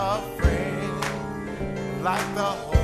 a friend like the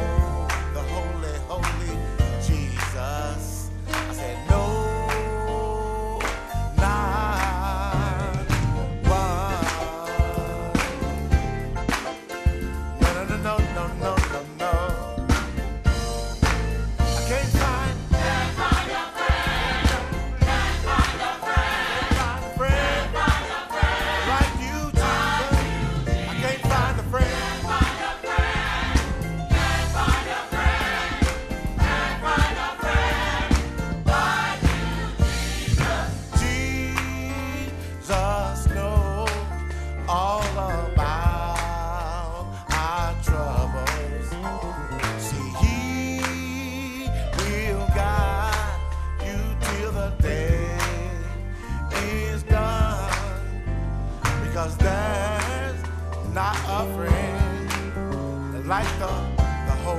Cause there's not a friend like the, the whole